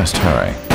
best hurry.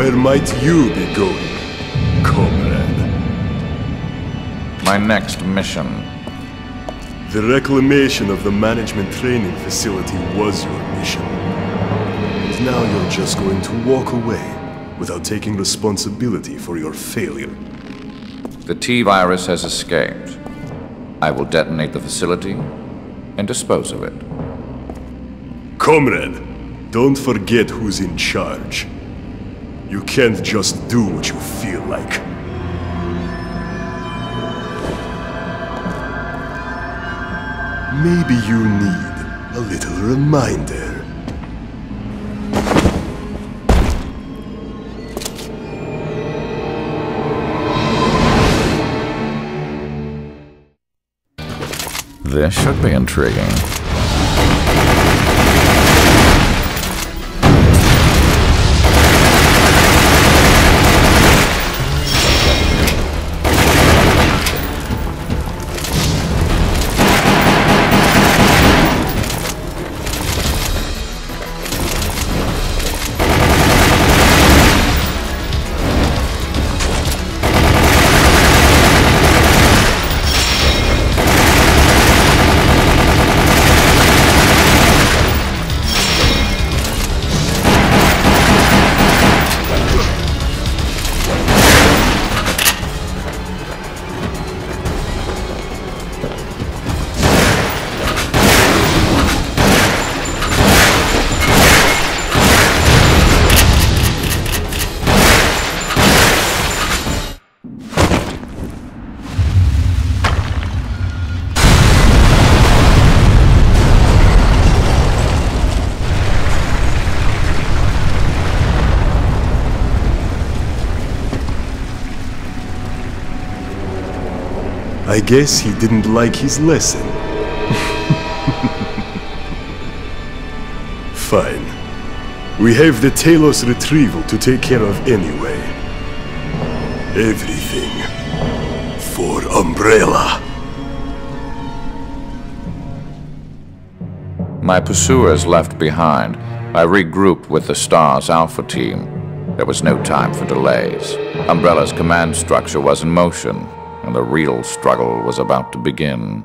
Where might you be going, comrade? My next mission. The reclamation of the management training facility was your mission. And now you're just going to walk away without taking responsibility for your failure. The T-virus has escaped. I will detonate the facility and dispose of it. Comrade, don't forget who's in charge. You can't just do what you feel like. Maybe you need a little reminder. This should be intriguing. I guess he didn't like his lesson. Fine. We have the Talos retrieval to take care of anyway. Everything for Umbrella. My pursuers left behind. I regrouped with the STARS Alpha team. There was no time for delays. Umbrella's command structure was in motion, and the real struggle was about to begin.